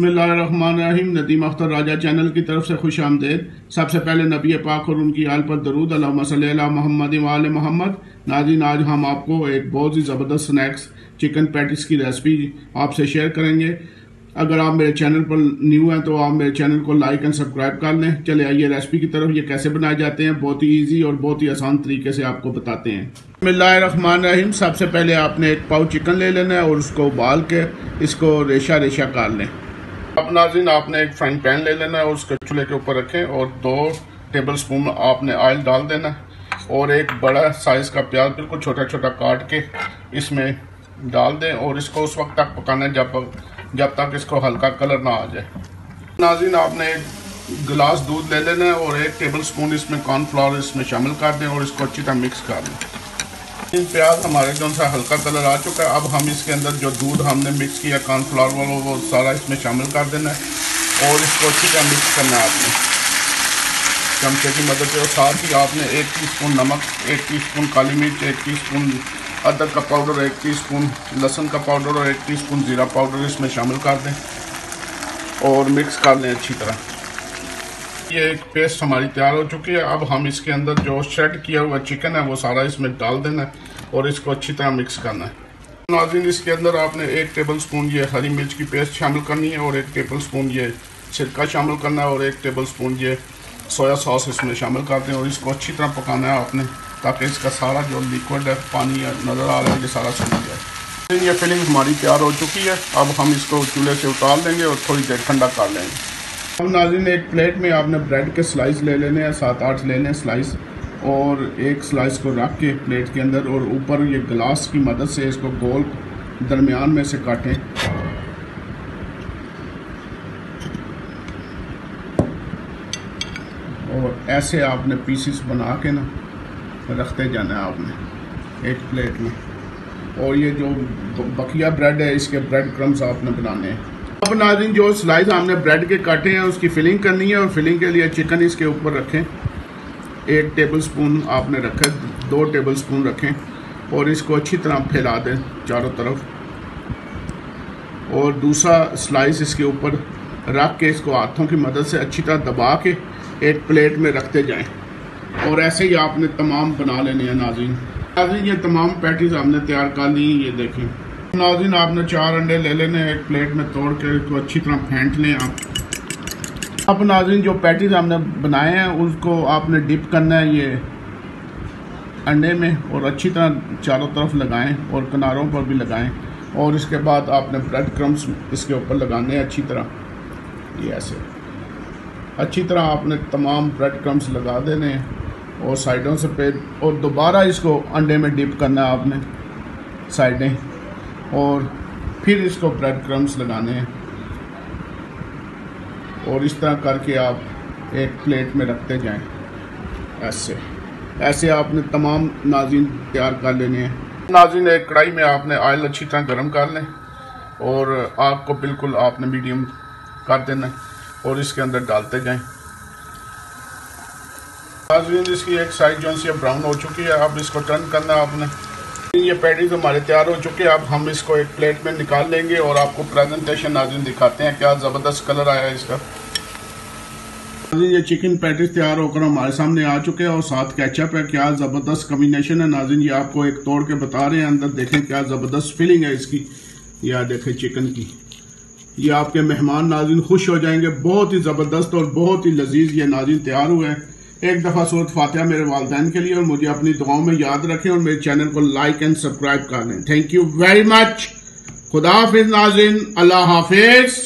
बसमीम नदीम अख्तर राजा चैनल की तरफ़ से खुश आमदेद। सबसे पहले नबी पाक और उनकी आल पर दरूद। अल्लाह मोहम्मद वाल मोहम्मद। नाजिन आज हम आपको एक बहुत ही ज़बरदस्त स्नैक्स, चिकन पैटिस की रेसिपी आपसे शेयर करेंगे। अगर आप मेरे चैनल पर न्यू हैं तो आप मेरे चैनल को लाइक एंड सब्सक्राइब कर लें। चले आइए रेसिपी की तरफ़। ये कैसे बनाए जाते हैं? बहुत ही ईजी और बहुत ही आसान तरीके से आपको बताते हैं। रहीम सबसे पहले आपने एक पाव चिकन ले लेना है और उसको उबाल के इसको रेशा रेशा काट लें। अब नाजिन आपने एक फ्राइंग पैन ले लेना है उसके चूल्हे के ऊपर रखें और दो टेबल स्पून आपने ऑयल डाल देना है और एक बड़ा साइज़ का प्याज, बिल्कुल छोटा छोटा काट के इसमें डाल दें और इसको उस वक्त तक पकाना है जब जब तक इसको हल्का कलर ना आ जाए। नाजिन आपने एक गिलास दूध ले लेना है और एक टेबल स्पून इसमें कॉर्नफ्लावर इसमें शामिल कर दें और इसको अच्छी तरह मिक्स कर दें। प्याज हमारे जो सा हल्का कलर आ चुका है। अब हम इसके अंदर जो दूध हमने मिक्स किया कॉर्नफ्लावर वाला, वो सारा इसमें शामिल कर देना है और इसको अच्छी तरह मिक्स करना है आपने। चमचे की मदद से और साथ ही आपने एक टीस्पून नमक, एक टीस्पून काली मिर्च, एक टीस्पून अदरक का पाउडर एक टीस्पून लहसुन का पाउडर और एक टीस्पून ज़ीरा पाउडर इसमें शामिल कर दें और मिक्स कर लें अच्छी तरह। ये एक पेस्ट हमारी तैयार हो चुकी है। अब हम इसके अंदर जो शेड किया हुआ चिकन है, वो सारा इसमें डाल देना है और इसको अच्छी तरह मिक्स करना है। नाजिन इसके अंदर आपने एक टेबल स्पून ये हरी मिर्च की पेस्ट शामिल करनी है और एक टेबल स्पून ये छिलका शामिल करना है और एक टेबल स्पून ये सोया सॉस इसमें शामिल कर दें और इसको अच्छी तरह पकाना है आपने, ताकि इसका सारा जो लिक्विड है, पानी नज़र आ रहा है, ये सारा सूख जाए। ये फिलिंग हमारी तैयार हो चुकी है। अब हम इसको चूल्हे से उतार लेंगे और थोड़ी देर ठंडा कर लेंगे। अब नाजिन एक प्लेट में आपने ब्रेड के स्लाइस ले लेने हैं, सात आठ लेने हैं स्लाइस, और एक स्लाइस को रख के प्लेट के अंदर, और ऊपर ये गिलास की मदद से इसको गोल दरमियान में से काटें। और ऐसे आपने पीसीस बना के ना, रखते जाना है आपने, एक प्लेट में। और ये जो बकिया ब्रेड है, इसके ब्रेड क्रम्स आपने बनाने हैं। अब नाजिन जो स्लाइस हमने ब्रेड के काटे हैं, उसकी फिलिंग करनी है और फिलिंग के लिए चिकन इसके ऊपर रखें। एक टेबल स्पून आपने रखा दो टेबल स्पून रखें और इसको अच्छी तरह फैला दें चारों तरफ़। और दूसरा स्लाइस इसके ऊपर रख के इसको हाथों की मदद से अच्छी तरह दबा के एक प्लेट में रखते जाएँ। और ऐसे ही आपने तमाम बना लेने हैं नाजिन नाजिन ये तमाम पैटीज हमने तैयार कर ली ये देखें। नाजिन आपने चार अंडे ले लेने, एक प्लेट में तोड़ के इसको अच्छी तरह फेंट लें आप। अब नाजिन जो पैटीज हमने बनाए हैं, उसको आपने डिप करना है ये अंडे में, और अच्छी तरह चारों तरफ़ लगाएँ, और किनारों पर भी लगाएँ, और इसके बाद आपने ब्रेड क्रम्स इसके ऊपर लगाने हैं अच्छी तरह। ये ऐसे। अच्छी तरह आपने तमाम ब्रेड क्रम्स लगा देने और साइडों से पे और दोबारा इसको अंडे में डिप करना है आपने, साइडें। और फिर इसको ब्रेड क्रम्स लगाने। और इस तरह करके आप एक प्लेट में रखते जाएँ। ऐसे। ऐसे आपने तमाम नाजिन तैयार कर लेने हैं। नाजिन एक कढ़ाई में आपने ऑयल अच्छी तरह गर्म कर लें और आग को बिल्कुल आपने मीडियम कर देना और इसके अंदर डालते जाएँ। नाजिन इसकी एक साइड जो ब्राउन हो चुकी है। अब इसको टर्न करना आपने। ये पैटीज हमारे तैयार हो चुके हैं। अब हम इसको एक प्लेट में निकाल लेंगे और आपको प्रेजेंटेशन नाजिन दिखाते हैं। क्या ज़बरदस्त कलर आया है इसका। ये चिकन पैटिस तैयार होकर हमारे सामने आ चुके हैं और साथ कैचअप है। क्या ज़बरदस्त कम्बिनेशन है नाजिन ये आपको एक तोड़ के बता रहे हैं। अंदर देखें क्या ज़बरदस्त फीलिंग है इसकी। या देखें चिकन की। ये आपके मेहमान नाजिन खुश हो जाएँगे। बहुत ही ज़बरदस्त और बहुत ही लजीज ये नाजिन तैयार हुए हैं। एक दफ़ा सूरत फातिहा मेरे वालदेन के लिए और मुझे अपनी दुआओं में याद रखें और मेरे चैनल को लाइक एंड सब्सक्राइब कर लें। थैंक यू वेरी मच खुदा हाफिज नाजिन, अल्लाह हाफिज।